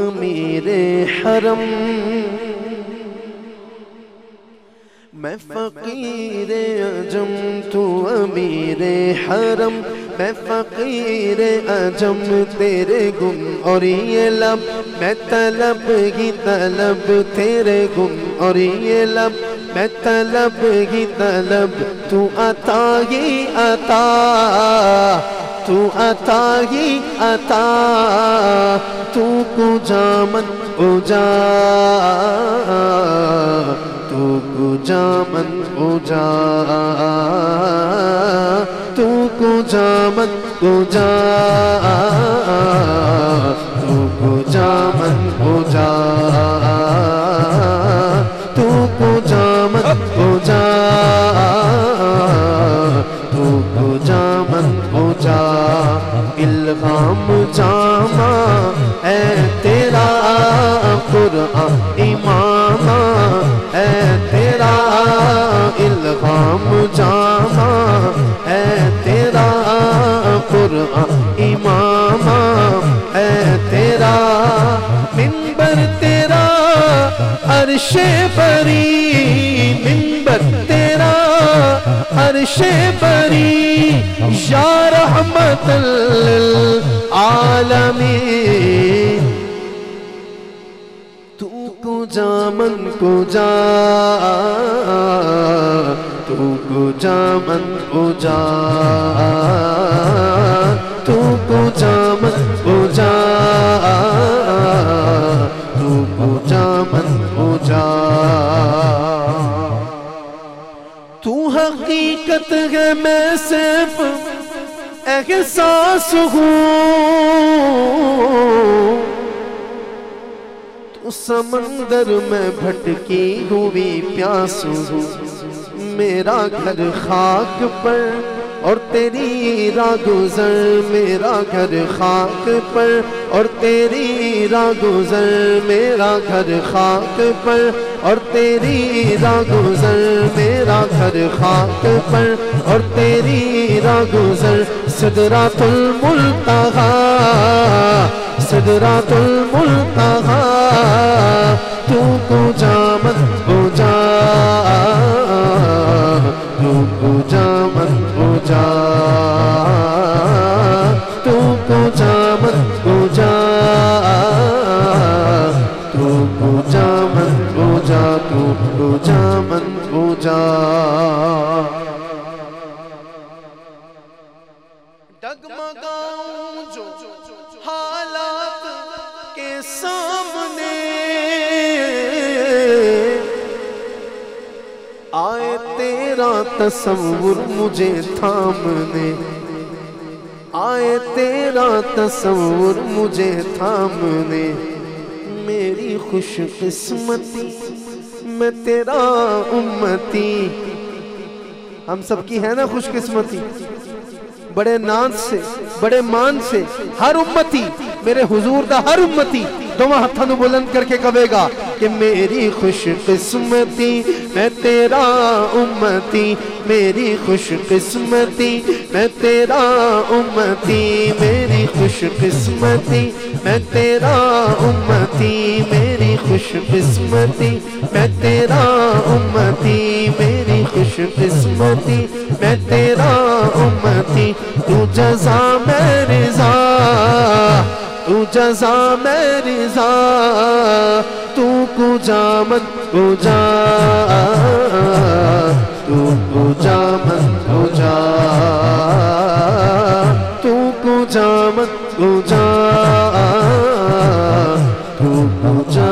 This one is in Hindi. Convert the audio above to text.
अमीर हरम। मैं फकीर अजम, तू अमीर हरम। मैं फकीर अजम, तेरे गुम और ये लब। मैं तलब ही तलब, तेरे गुम और ये लब। मैं तलब ही तलब, तू अता ही अता तू अता ही अता तू कुजामन उजा तू कुजामन उजा तू कुजामन उजा तू कुजामन उजा तू कुजामन उजा तू कुजामन उजा इल्हाम जामा अरशे परी मिंबर तेरा। अरशे परी, या रहमतल आलमीन। तू को जा, मन को जा। तू को जा, मन को जा। तू को जा, मन को जा। तू को जा, मन मैं सिर्फ़ एहसास हूँ। तू समंदर में भटकी हुई प्यास हूँ। मेरा घर खाक पर और तेरी रागुजर, मेरा घर खाक पर और तेरी रागुजर, मेरा घर खाक पर और तेरी रागुजर मेरा घर खाक पर, और तेरी रागुजर सदरातुल मुल्तहा सदरा तुल तू डगमगाऊं जो हालात के सामने। आए तेरा तस्वुर मुझे थामने। आए तेरा तस्वुर मुझे थामने। मेरी खुश किस्मती मैं तेरा उम्मती। हम सबकी है ना खुशकिस्मती? बड़े नाज से, बड़े मान से, हर उम्मती, मेरे हुजूर का हर उम्मती, दोवा हथा बुलंद करके कहेगा कि मेरी खुश किस्मती मैं तेरा उम्मती, मेरी खुशकिस्मती, मैं तेरा उम्मती, मेरी खुशकिस्मती, मैं तेरा उम्मती, मेरी खुशकिस्मती, मैं तेरा उम्मती। मेरी खुश किस्मती, मैं तेरा उम्मती, तू जजा मैं रिजा, तू जजा मैं रिजा, तू कुजा मन कुजा तू कुजा मन कुजा तू कुजा मन कुजा तू कुजा